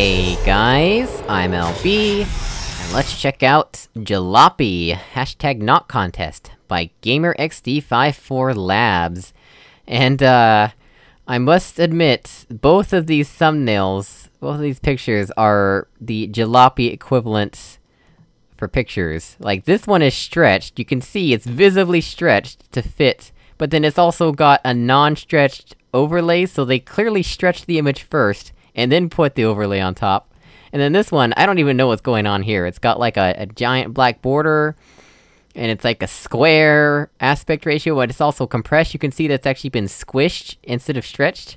Hey guys, I'm LB, and let's check out Gelopy, hashtag not contest, by GamerXD54 Labs. And, uh, I must admit, both of these thumbnails, both of these pictures are the Jalopy equivalent for pictures. Like, this one is stretched, you can see it's visibly stretched to fit, but then it's also got a non-stretched overlay, so they clearly stretched the image first, and then put the overlay on top. And then this one, I don't even know what's going on here. It's got like a, a giant black border, and it's like a square aspect ratio, but it's also compressed. You can see that's actually been squished instead of stretched.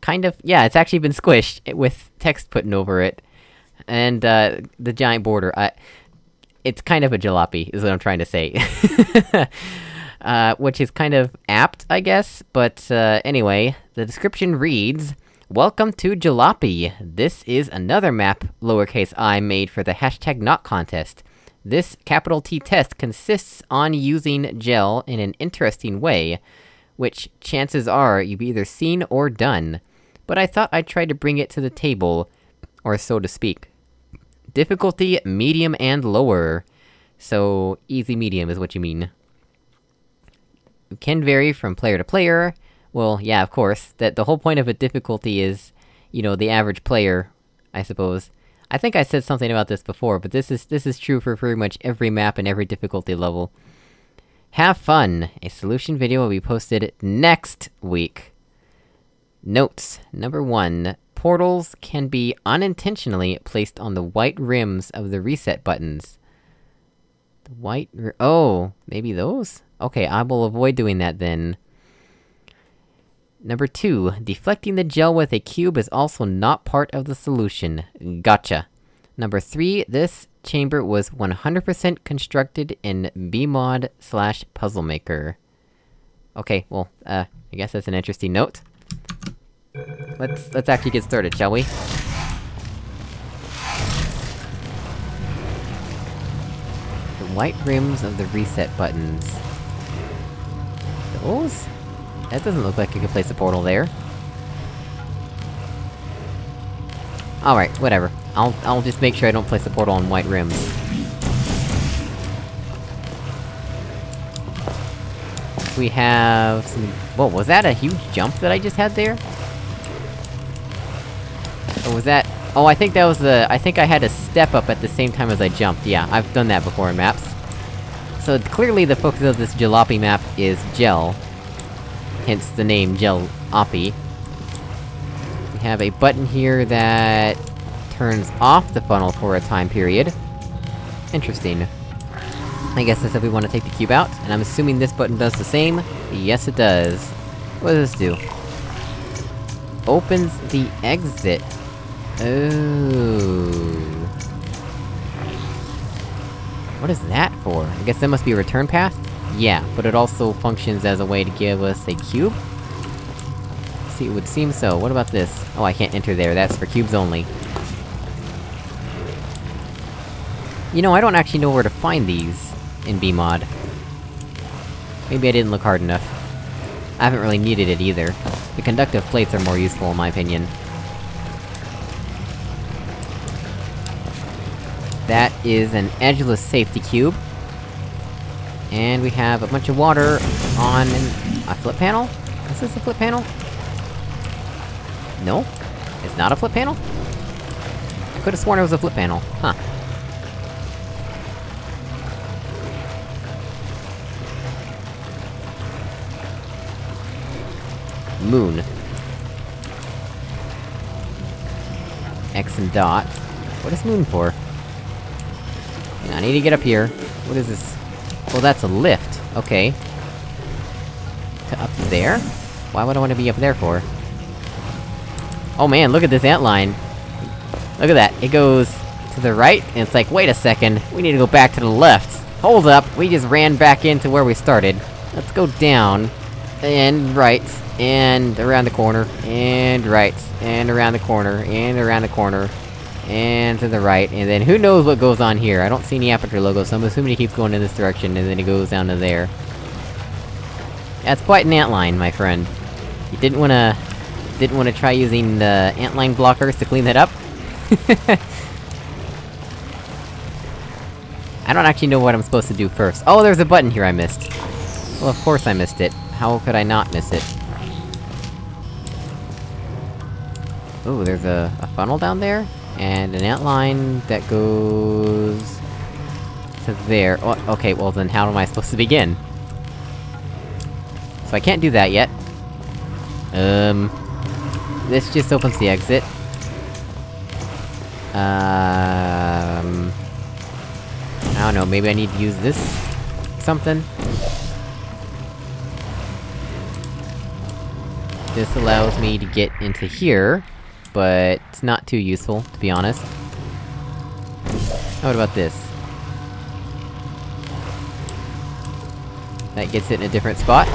Kind of, yeah, it's actually been squished with text putting over it. And, uh, the giant border, I... It's kind of a jalopy, is what I'm trying to say. uh, which is kind of apt, I guess, but, uh, anyway, the description reads... Welcome to Gelopy! This is another map, lowercase i, made for the hashtag not contest. This capital T test consists on using gel in an interesting way, which chances are you've either seen or done. But I thought I'd try to bring it to the table, or so to speak. Difficulty, medium and lower. So, easy medium is what you mean. Can vary from player to player, well, yeah, of course. That the whole point of a difficulty is, you know, the average player, I suppose. I think I said something about this before, but this is- this is true for pretty much every map and every difficulty level. Have fun! A solution video will be posted next week. Notes. Number one. Portals can be unintentionally placed on the white rims of the reset buttons. The white oh, maybe those? Okay, I will avoid doing that then. Number 2. Deflecting the gel with a cube is also not part of the solution. Gotcha. Number 3. This chamber was 100% constructed in BEEmod slash Puzzlemaker. Okay, well, uh, I guess that's an interesting note. Let's- let's actually get started, shall we? The white rims of the reset buttons. Those? That doesn't look like you can place a portal there. Alright, whatever. I'll- I'll just make sure I don't place a portal on white rims. We have some- was that a huge jump that I just had there? Or was that- Oh, I think that was the- I think I had a step up at the same time as I jumped, yeah, I've done that before in maps. So clearly the focus of this Gelopy map is gel. Hence the name Gel-Oppy. We have a button here that... turns off the funnel for a time period. Interesting. I guess that's if we want to take the cube out, and I'm assuming this button does the same. Yes, it does. What does this do? Opens the exit. Oh. What is that for? I guess that must be a return path? Yeah, but it also functions as a way to give us a cube? See, it would seem so. What about this? Oh, I can't enter there, that's for cubes only. You know, I don't actually know where to find these in BEEmod. Maybe I didn't look hard enough. I haven't really needed it either. The conductive plates are more useful in my opinion. That is an edgeless safety cube. And we have a bunch of water on a flip panel? Is this a flip panel? No? It's not a flip panel? I could've sworn it was a flip panel. Huh. Moon. X and dot. What is moon for? I need to get up here. What is this? Well, that's a lift. Okay. To up there? Why would I want to be up there for? Oh man, look at this ant line! Look at that, it goes to the right, and it's like, wait a second, we need to go back to the left! Hold up, we just ran back into where we started. Let's go down, and right, and around the corner, and right, and around the corner, and around the corner, and to the right, and then who knows what goes on here? I don't see any aperture logo, so I'm assuming it keeps going in this direction, and then it goes down to there. That's quite an antline, my friend. You didn't wanna... didn't wanna try using the antline blockers to clean that up? I don't actually know what I'm supposed to do first. Oh, there's a button here I missed! Well, of course I missed it. How could I not miss it? Ooh, there's a, a funnel down there? And an antline that goes... to there. Oh, okay, well then how am I supposed to begin? So I can't do that yet. Um... This just opens the exit. Um... I don't know, maybe I need to use this... something? This allows me to get into here, but it's not too useful, to be honest. What about this? That gets it in a different spot.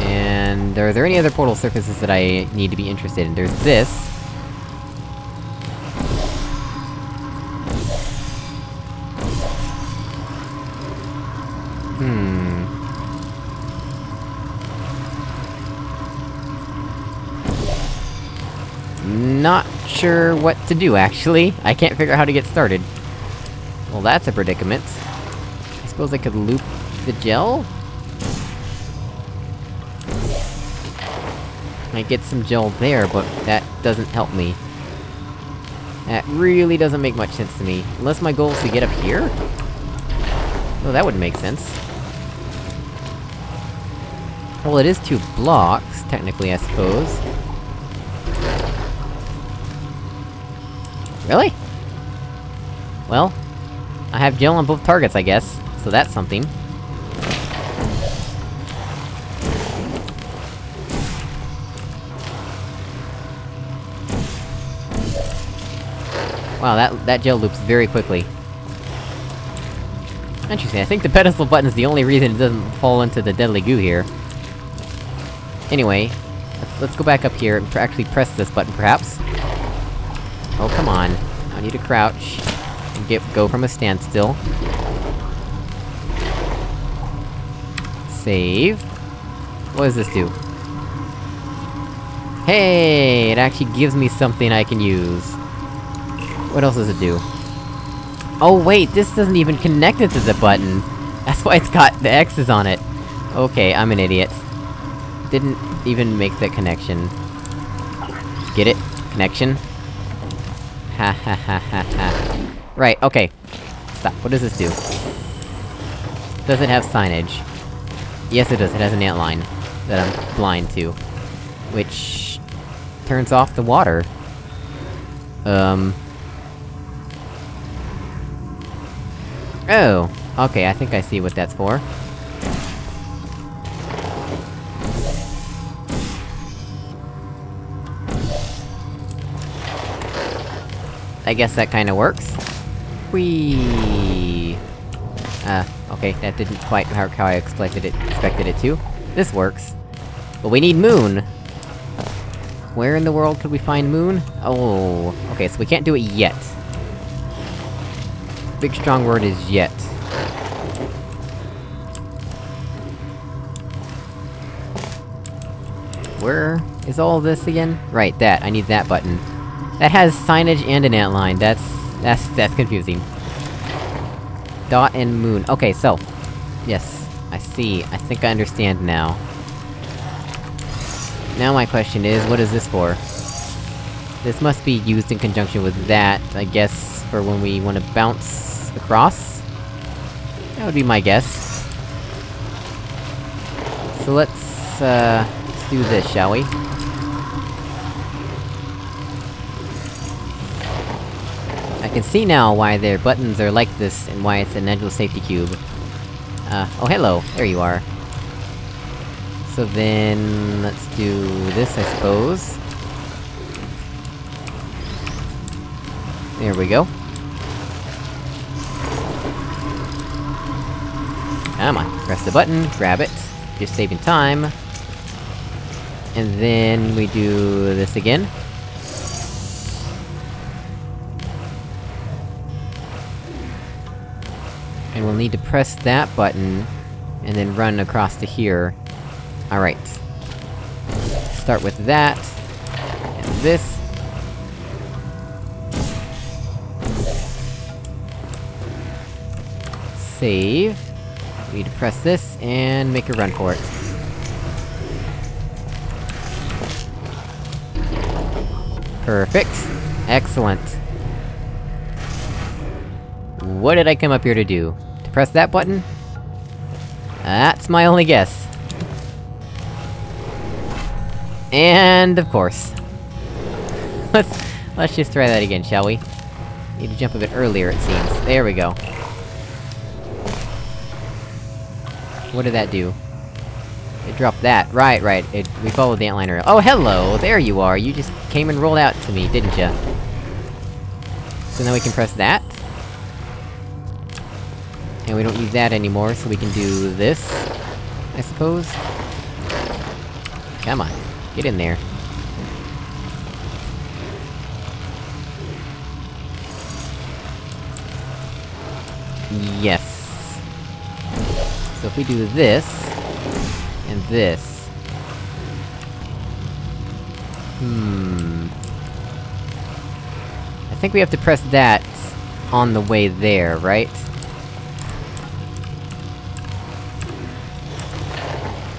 And... are there any other portal surfaces that I need to be interested in? There's this. Not sure what to do, actually. I can't figure out how to get started. Well, that's a predicament. I suppose I could loop the gel? I get some gel there, but that doesn't help me. That really doesn't make much sense to me. Unless my goal is to get up here? Well, that would make sense. Well, it is two blocks, technically, I suppose. Really? Well, I have gel on both targets, I guess, so that's something. Wow, that- that gel loops very quickly. Interesting, I think the pedestal button is the only reason it doesn't fall into the deadly goo here. Anyway, let's, let's go back up here and actually press this button, perhaps. Oh, come on. I need to crouch. And get- go from a standstill. Save. What does this do? Hey! It actually gives me something I can use. What else does it do? Oh wait, this doesn't even connect it to the button! That's why it's got the X's on it! Okay, I'm an idiot. Didn't even make the connection. Get it? Connection? Ha. Right, okay. Stop, what does this do? Does it have signage? Yes it does, it has an antline. That I'm blind to. Which... turns off the water. Um... Oh! Okay, I think I see what that's for. I guess that kinda works. Whee! Uh, okay, that didn't quite work how I expected it- expected it to. This works. But we need Moon! Where in the world could we find Moon? Oh... Okay, so we can't do it yet. Big strong word is yet. Where is all this again? Right, that, I need that button. That has signage and an antline, that's... that's- that's confusing. Dot and moon. Okay, so... Yes, I see. I think I understand now. Now my question is, what is this for? This must be used in conjunction with that, I guess, for when we wanna bounce across? That would be my guess. So let's, uh... let's do this, shall we? Can see now why their buttons are like this, and why it's an edgeless safety cube. Uh, oh hello, there you are. So then... let's do this, I suppose. There we go. Come on, press the button, grab it, just saving time. And then we do this again. we'll need to press that button, and then run across to here. Alright. Start with that, and this. Save. We need to press this, and make a run for it. Perfect. Excellent. What did I come up here to do? Press that button? That's my only guess. And, of course. let's- let's just try that again, shall we? Need to jump a bit earlier, it seems. There we go. What did that do? It dropped that. Right, right. It- we followed the antline rail. Oh, hello! There you are! You just came and rolled out to me, didn't ya? So now we can press that. And we don't need that anymore, so we can do this, I suppose? Come on, get in there. Yes. So if we do this... and this... Hmm... I think we have to press that on the way there, right?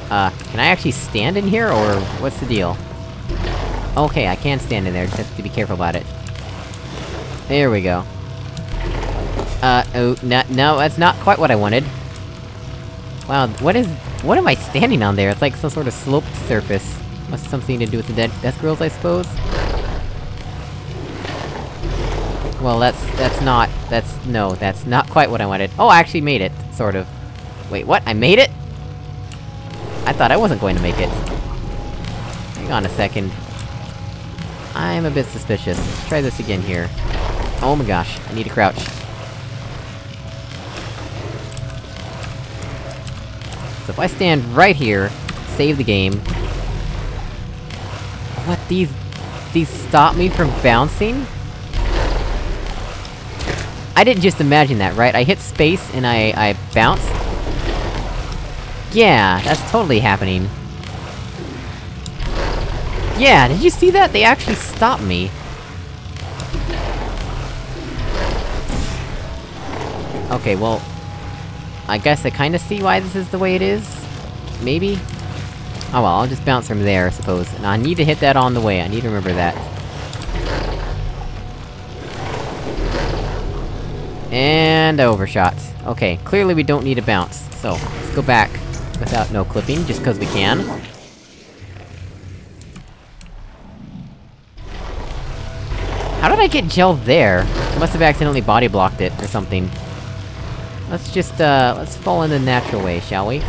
Uh, can I actually stand in here, or what's the deal? Okay, I can stand in there, just have to be careful about it. There we go. Uh, oh, no, no, that's not quite what I wanted. Wow, what is- what am I standing on there? It's like some sort of sloped surface. Must have something to do with the dead death girls, I suppose? Well, that's- that's not- that's- no, that's not quite what I wanted. Oh, I actually made it, sort of. Wait, what? I made it?! I thought I wasn't going to make it. Hang on a second. I'm a bit suspicious. Let's try this again here. Oh my gosh, I need to crouch. So if I stand right here, save the game... What, these... these stop me from bouncing? I didn't just imagine that, right? I hit space and I- I bounced? Yeah, that's totally happening. Yeah, did you see that? They actually stopped me. Okay, well... I guess I kinda see why this is the way it is? Maybe? Oh well, I'll just bounce from there, I suppose. And I need to hit that on the way, I need to remember that. And overshot. Okay, clearly we don't need to bounce, so, let's go back without no clipping, just cause we can. How did I get gel there? I must have accidentally body blocked it, or something. Let's just, uh, let's fall in the natural way, shall we?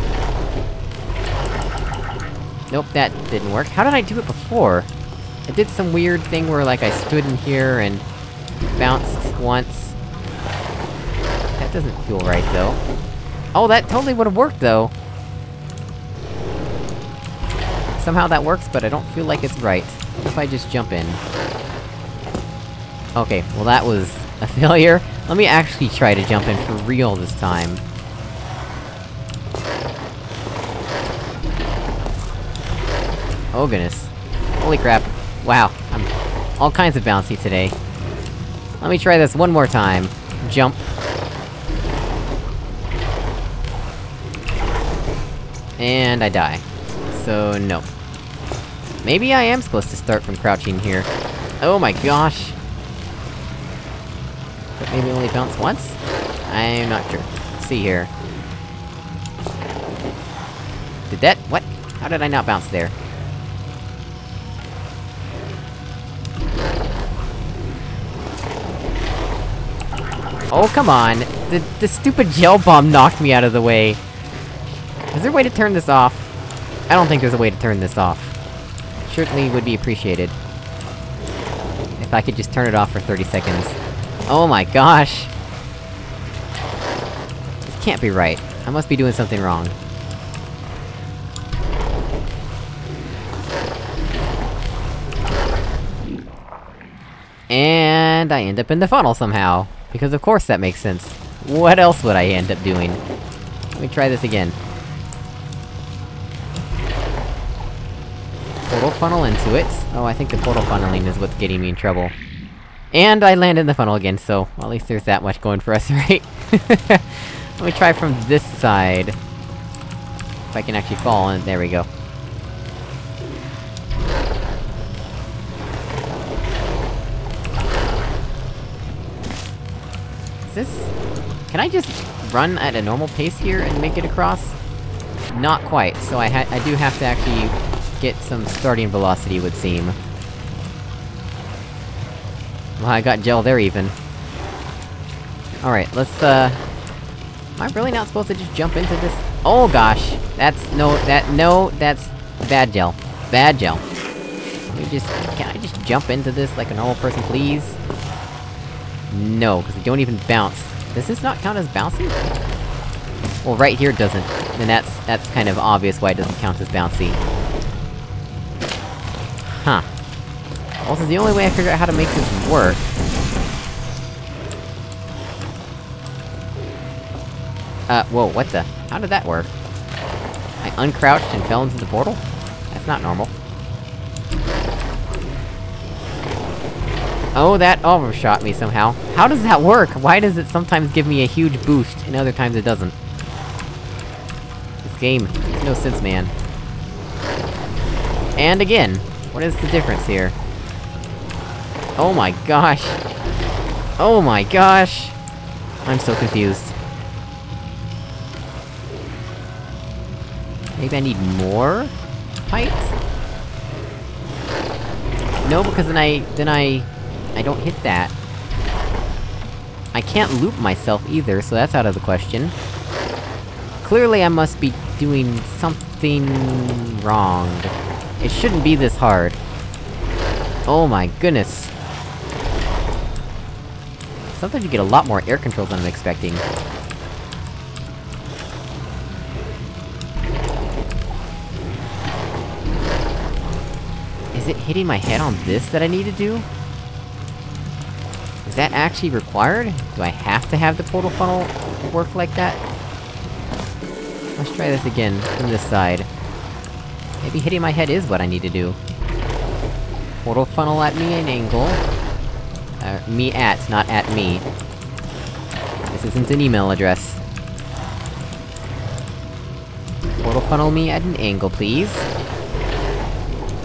Nope, that didn't work. How did I do it before? I did some weird thing where, like, I stood in here and... bounced once. That doesn't feel right, though. Oh, that totally would've worked, though! Somehow that works, but I don't feel like it's right. If I just jump in? Okay, well that was a failure. Let me actually try to jump in for real this time. Oh goodness. Holy crap. Wow, I'm all kinds of bouncy today. Let me try this one more time. Jump. And I die. So, no. Maybe I am supposed to start from crouching here. Oh my gosh! But maybe only bounce once? I'm not sure. Let's see here. Did that- what? How did I not bounce there? Oh, come on! The- the stupid gel bomb knocked me out of the way! Is there a way to turn this off? I don't think there's a way to turn this off. Certainly would be appreciated. If I could just turn it off for 30 seconds. Oh my gosh! This can't be right. I must be doing something wrong. And I end up in the funnel somehow. Because of course that makes sense. What else would I end up doing? Let me try this again. Portal funnel into it. Oh, I think the portal funneling is what's getting me in trouble. And I land in the funnel again, so, at least there's that much going for us, right? Let me try from this side. If I can actually fall, and there we go. Is this... Can I just run at a normal pace here and make it across? Not quite, so I I do have to actually get some starting velocity, would seem. Well, I got gel there even. Alright, let's, uh... Am I really not supposed to just jump into this? Oh gosh! That's- no, that- no, that's... Bad gel. Bad gel. Let me just- can I just jump into this like a normal person, please? No, because they don't even bounce. Does this not count as bouncing? Well, right here doesn't. And that's- that's kind of obvious why it doesn't count as bouncy. Huh. Also, the only way I figure out how to make this work... Uh, whoa, what the? How did that work? I uncrouched and fell into the portal? That's not normal. Oh, that overshot me somehow. How does that work? Why does it sometimes give me a huge boost, and other times it doesn't? This game makes no sense, man. And again, what is the difference here? Oh my gosh! Oh my gosh! I'm so confused. Maybe I need more height? No, because then I- then I... I don't hit that. I can't loop myself either, so that's out of the question. Clearly I must be doing something... wrong. It shouldn't be this hard. Oh my goodness. Sometimes you get a lot more air control than I'm expecting. Is it hitting my head on this that I need to do? Is that actually required? Do I have to have the portal funnel work like that? Let's try this again, from this side. Maybe hitting my head is what I need to do. Portal funnel at me an angle. Uh, me at, not at me. This isn't an email address. Portal funnel me at an angle, please.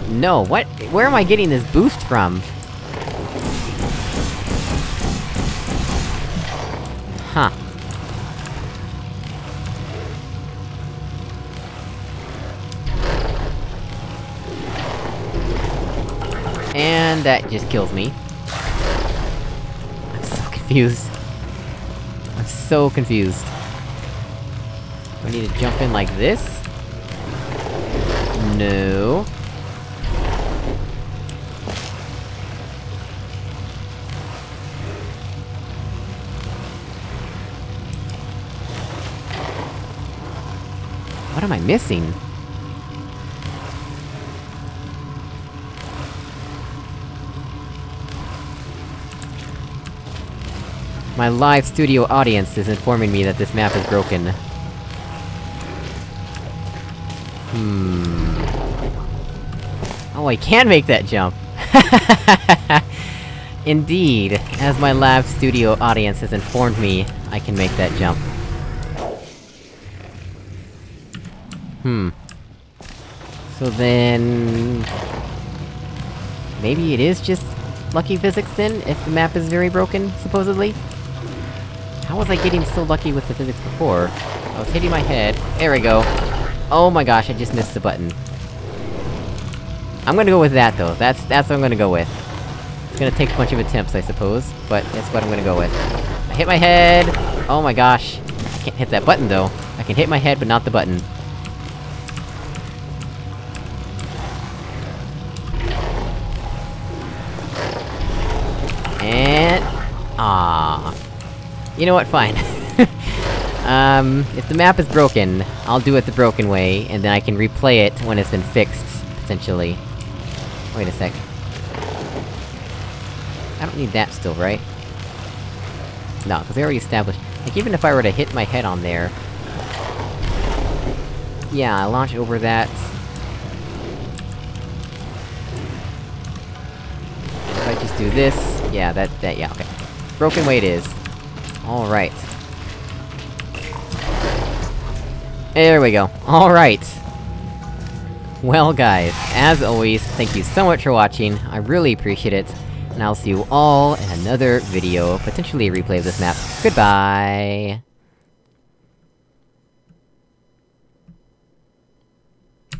No, what? Where am I getting this boost from? And that just kills me. I'm so confused. I'm so confused. Do I need to jump in like this? No. What am I missing? My live studio audience is informing me that this map is broken. Hmm... Oh, I can make that jump! Indeed, as my live studio audience has informed me, I can make that jump. Hmm. So then... Maybe it is just lucky physics then, if the map is very broken, supposedly? How was I getting so lucky with the physics before? I was hitting my head- there we go! Oh my gosh, I just missed the button. I'm gonna go with that though, that's- that's what I'm gonna go with. It's gonna take a bunch of attempts, I suppose, but that's what I'm gonna go with. I hit my head! Oh my gosh. I can't hit that button though. I can hit my head, but not the button. You know what, fine. um, if the map is broken, I'll do it the broken way, and then I can replay it when it's been fixed, potentially. Wait a sec. I don't need that still, right? No, because they already established- like, even if I were to hit my head on there... Yeah, I launch over that... If I just do this... Yeah, that- that- yeah, okay. Broken way it is. Alright. There we go. Alright. Well guys, as always, thank you so much for watching, I really appreciate it, and I'll see you all in another video, potentially a replay of this map. Goodbye!